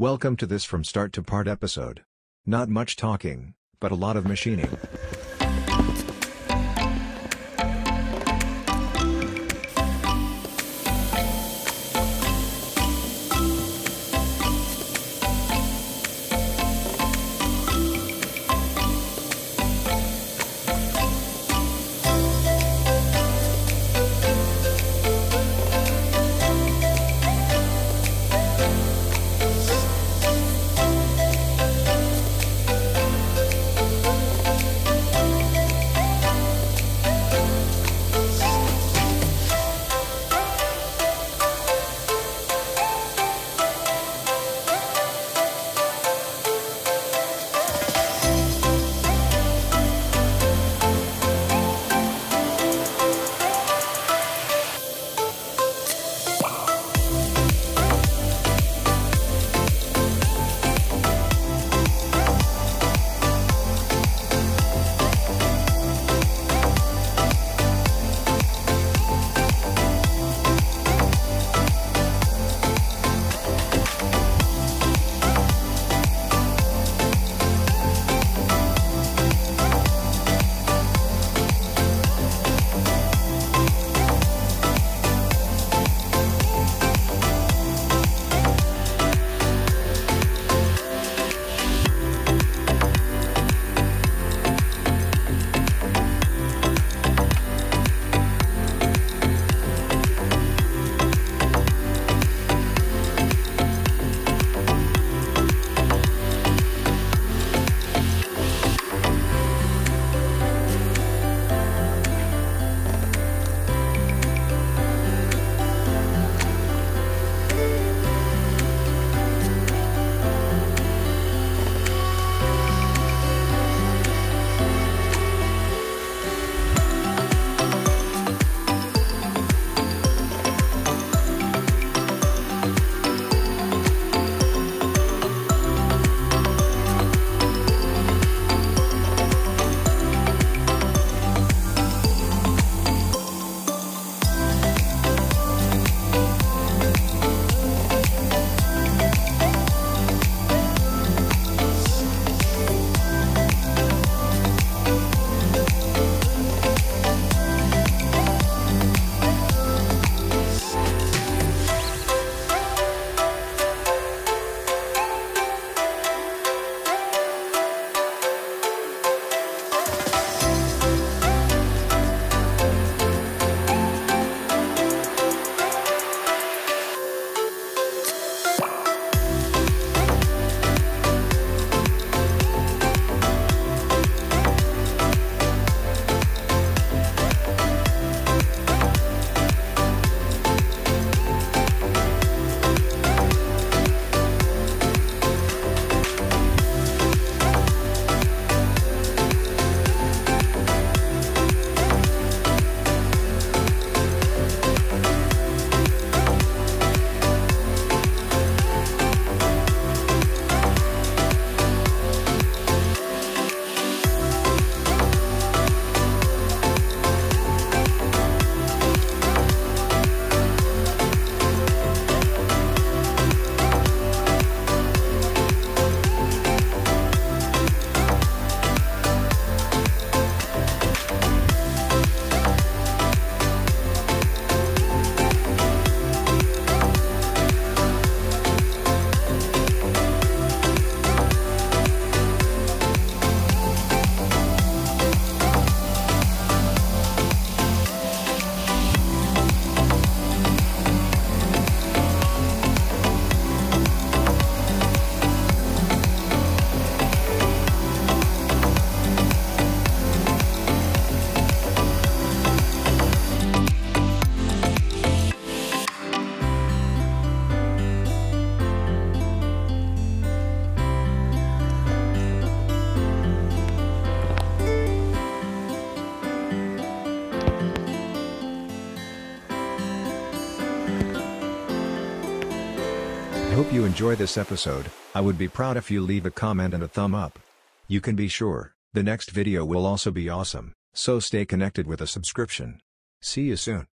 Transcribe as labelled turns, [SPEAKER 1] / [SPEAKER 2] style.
[SPEAKER 1] Welcome to this from start to part episode. Not much talking, but a lot of machining. Hope you enjoy this episode, I would be proud if you leave a comment and a thumb up. You can be sure, the next video will also be awesome, so stay connected with a subscription. See you soon.